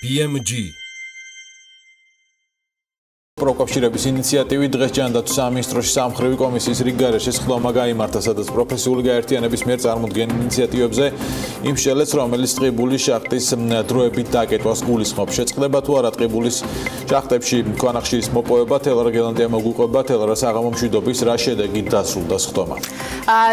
PMG პროკავშირების ინიციატივით დღეს ჯანდაცვის სამინისტროში სამხრივი კომისიის რიგგარეშე სხდომა გამართა, სადაც პროფესიული გაერთიანების მიერ წარმოქმნილ ინიციატივებზე იმ შელეს, რომელიც ტყიბულის შახტის დროებით დაკეტვას გულისხმობს. შეწყდება თუ არა ტყიბულის შახტებში ქვანახშირის მოპოვება, თელრაგელანდია მოგვიყვება, თელრა საღამო მშვიდობის რა შედეგი დასრულდა სხდომა.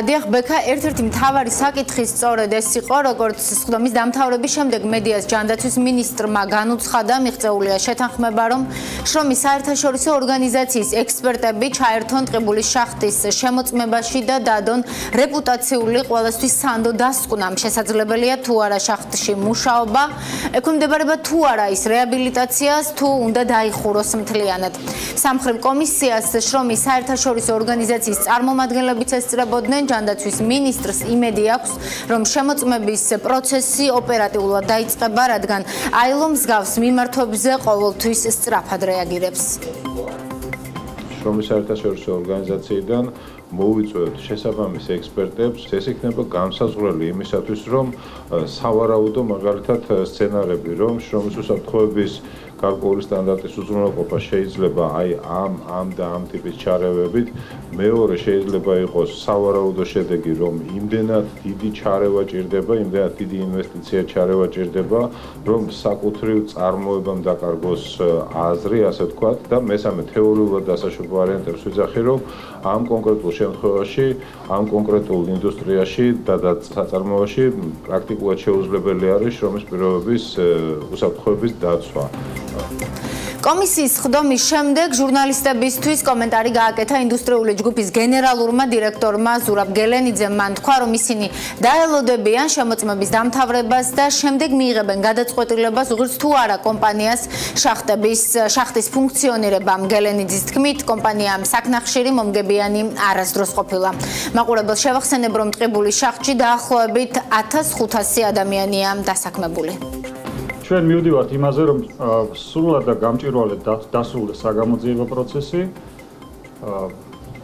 დიახ, ბექა, ერთ-ერთი მთავარი საკითხი სწორედ ეს იყო, როგორც სხდომის დამთავრების შემდეგ მედიას ჯანდაცვის მინისტრმა განუცხადა, მიღწეულია შეთანხმება, რომ შრომის საერთაშორისო საერთაშორისო ორგანიზაციის ექსპერტები ჩაერთონ ტყიბულის შახტის შემოწმებაში და დადონ რეპუტაციული ყოველთვის სანდო დასკვნამ. შესაძლებელია თუ არა შახტში მუშაობა ექვემდებარება თუ არა ის რეაბილიტაციას თუ უნდა დაიხუროს მთლიანად. სამხრეთ კომისიას შრომის საერთაშორისო ორგანიზაციის წარმომადგენლებიც ესწრებოდნენ ჯანდაცვის მინისტრს იმედი აქვს რომ შემოწმების პროცესი ოპერატიულად დაიწყება რადგან აილო მსგავს მიმართვებზე ყოველთვის სწრაფად რეაგირებს შრომის საერთაშორისო ორგანიზაციიდან მოვიწვევთ შესაბამის ექსპერტებს, ეს იქნება განსაზღვრელი იმისათვის, რომ სავარაუდო მაგალითად სცენარები, რომ შრომის უსაფრთხოების გარკვეული სტანდარტის უზრუნველყოფა შეიძლება აი ამ ამ და ამ ტიპის ჩარევებით. მეორე შეიძლება იყოს სავარაუდო შედეგი, რომ იმდენად დიდი ჩარევა ჭირდება, იმდენად დიდი ინვესტიცია ჩარევა ჭირდება, რომ საკუთრივ წარმოებამ დაკარგოს აზრი, ასე ვთქვათ, და მესამე თეორიულად დასაშვებ ვარიანტებს ვიძახი, რომ ამ კონკრეტულ შემთხვევაში, ამ კონკრეტულ ინდუსტრიაში და საწარმოოში პრაქტიკულად შეუძლებელი არის შრომის პირობების უსაფრთხოების დაცვა. კომისიის ხდომის შემდეგ ჟურნალისტებისთვის კომენტარი გააკეთა ინდუსტრიული ჯგუფის გენერალურმა დირექტორმა ზურაბ გელენიძემ. მან თქვა, რომ ისინი დაელოდებიან შემოწმების დამთავრებას და შემდეგ მიიღებენ გადაწყვეტილებას, უღირს თუ არა კომპანიას შახტების შახტის ფუნქციონირებამ. გელენიძის თქმით, კომპანიამ საკნახშირი მომგებიანი არასდროს ყოფილა. მაყურებელს შევახსენებ, რომ ტყიბულის შახტში დაახლოებით 1500 ადამიანია დასაქმებული. ჩვენ მივდივართ იმაზე, რომ სრულად და გამჭირვალედ დასრულდეს საგამოძიებო პროცესი.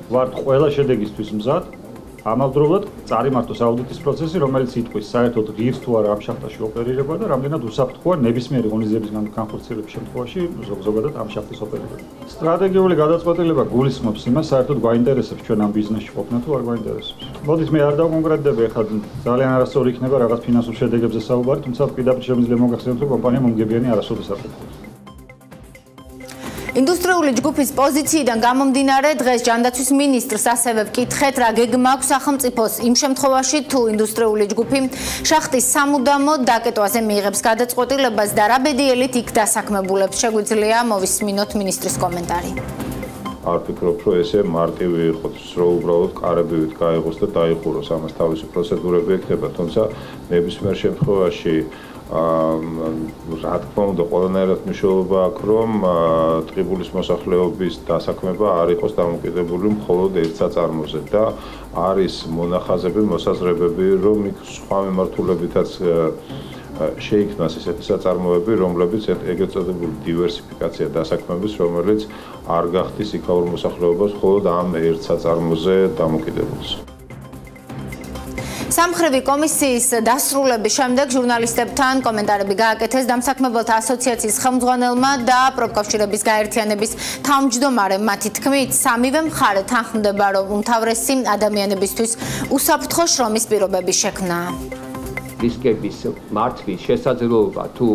ვართ ყველა შედეგისთვის მზად. ამავდროულად წარიმართოს აუდიტის პროცესი, რომელიც ითქვის საერთოდ ღირს თუ არა ამ შახტაში ოპერირება და რამდენად უსაფრთხოა ნებისმიერი ღონისძიების განხორციელების შემთხვევაში ზოგადად ამ შახტის ოპერირება. სტრატეგიული გადაწყვეტილება გულისხმობს იმას, საერთოდ გვაინტერესებს ჩვენ ამ ბიზნესში ყოფნა თუ არ გვაინტერესებს. მოდით მე არ დავკონკრეტდები, ახლა ძალიან არასწორი იქნება რაღაც ფინანსურ შედეგებზე საუბარი, თუმცა პირდაპირ შემიძლია მოგახსენოთ, რომ კომპანია მომგებიანი არასოდეს არ ყოფილა. ინდუსტრიული ჯგუფის პოზიციიდან გამომდინარე დღეს ჯანდაცვის მინისტრს ასევე ვკითხეთ რა გეგმა აქვს სახელმწიფოს იმ შემთხვევაში თუ ინდუსტრიული ჯგუფი შახტის სამუდამო დაკეტვაზე მიიღებს გადაწყვეტილებას და რა ბედიელით იქ დასაქმებულებს. შეგვიძლია მოვისმინოთ მინისტრის კომენტარი არ ფიქრობ რომ ესე მარტივი იყოს რომ უბრალოდ კარებივით გაიღოს და დაიხუროს ამას თავისი პროცედურები ექნება თუმცა ნებისმიერ შემთხვევაში რა თქმა უნდა ყველანაირად მნიშვნელობა აქვს რომ ტრიბულის მოსახლეობის დასაქმება არ იყოს დამოკიდებული მხოლოდ ერთ საწარმოზე და არის მონახაზები მოსაზრებები რომ იქ სხვა მიმართულებითაც შეიქმნას ესეთი საწარმოები რომლებიც ეგრეთ წოდებული დივერსიფიკაცია დასაქმების რომელიც არ გახდის იქაურ მოსახლეობას მხოლოდ ამ ერთ საწარმოზე დამოკიდებულს. სამხრივი კომისიის დასრულების შემდეგ ჟურნალისტებთან კომენტარები გააკეთეს დამსაქმებელთა ასოციაციის ხელმძღვანელმა და პროფკავშირების გაერთიანების თავმჯდომარემ მათი თქმით სამივე მხარე თანხმდება რომ უმთავრესი ადამიანებისთვის უსაფრთხო შრომის პირობების შექმნა რისკების მართვის შესაძლებლობა თუ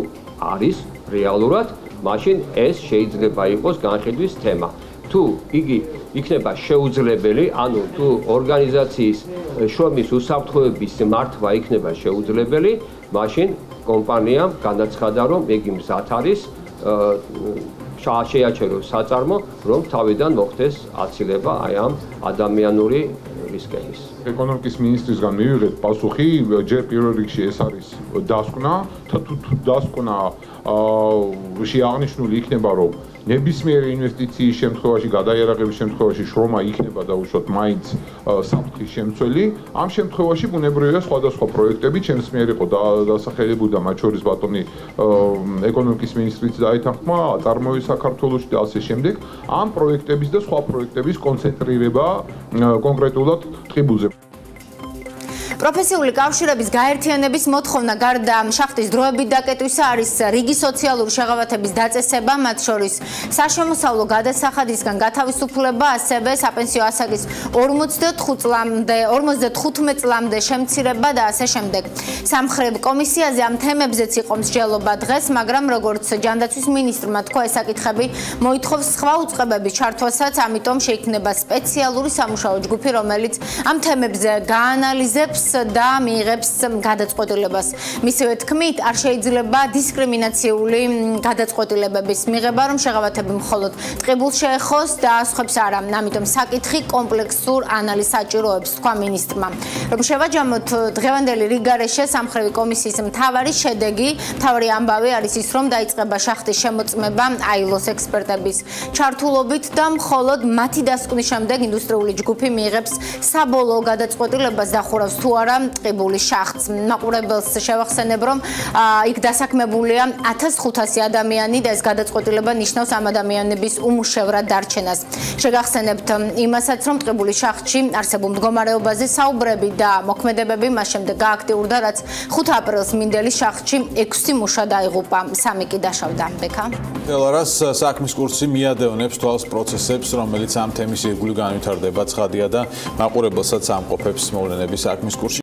არის რეალურად მაშინ ეს შეიძლება იყოს განხილვის თემა თუ იგი იქნება შეუძლებელი, ანუ თუ ორგანიზაციის შრომის უსაფრთხოების მართვა იქნება შეუძლებელი, მაშინ კომპანიამ განაცხადა, რომ იგი მზად არის შეაჩეროს საწარმო, რომ თავიდან მოხდეს აცილება აი ამ ადამიანური რისკების. ეკონომიკის მინისტრისგან მივიღეთ პასუხი, ჯერ პირველ რიგში ეს არის დასკვნა, თუ დასკვნა აა შეაღნიშნული იქნება, რომ ნებისმიერი ინვესტიციის შემთხვევაში, გადაიარაღების შემთხვევაში შრომა იქნება დაუშვათ მაინც საფრთხის შემცველი. ამ შემთხვევაში ბუნებრივია სხვადასხვა პროექტები, ჩემს მიერ იყო დასახელებული და მათ შორის ბატონი ეკონომიკის მინისტრიც დაეთანხმა, აწარმოი საქართველოსში და ასე შემდეგ. ამ პროექტების და სხვა პროექტების კონცენტრირება კონკრეტულად ტყიბულზე. პროფესიული კავშირების გაერთიანების მოთხოვნა გარდა შახტის დროებით დაკეტვისა არის რიგი სოციალური შეღავათების დაწესება, მათ შორის საშემოსავლო გადასახადისგან გათავისუფლება, ასევე საპენსიო ასაკის 45 წლამდე, 55 წლამდე შემცირება და ასე შემდეგ. სამხრებ კომისიაზე ამ თემებზეც იყო მსჯელობა დღეს, მაგრამ როგორც ჯანდაცვის მინისტრმა თქვა, ეს საკითხები მოითხოვს სხვა უწყებების ჩართვასაც, ამიტომ შეიქმნება სპეციალური სამუშაო ჯგუფი, რომელიც ამ თემებზე გაანალიზებს და მიიღებს გადაწყვეტილებას. მისივე თქმით, არ შეიძლება დისკრიმინაციული გადაწყვეტილებების მიღება, რომ შეღავათები მხოლოდ ტყიბულს შეეხოს და ასხებს არა. ამიტომ საკითხი კომპლექსურ ანალიზს საჭიროებს, თქვა მინისტრმა. რომ შევაჯამოთ დღევანდელი რიგარეშე სამხრივი კომისიის მთავარი შედეგი, მთავარი ამბავი არის ის, რომ დაიწყება შახტის შემოწმება აილოს ექსპერტების ჩართულობით და მხოლოდ მათი დასკვნის შემდეგ ინდუსტრიული ჯგუფი მიიღებს საბოლოო გადაწყვეტილებას დახურავს თუ არა ტყიბულის შახტს. მაყურებელს შევახსენებ, რომ იქ დასაქმებულია 1500 ადამიანი და ეს გადაწყვეტილება ნიშნავს ამ ადამიანების უმუშევრად დარჩენას. შეგახსენებთ იმასაც, რომ ტყიბულის შახტში არსებულ მდგომარეობაზე საუბრები და მოქმედებები მას შემდეგ გააქტიურდა, რაც 5 აპრილს მინდელის შახტში 6 მუშა დაიღუპა, 3 კი დაშავდა. ბექა. ელარას საქმის კურსი მიადევნებს თვალს პროცესებს, რომელიც ამ თემის ირგვლივ განვითარდება ცხადია და მაყურებელსაც ამყოფებს მოვლენების საქმის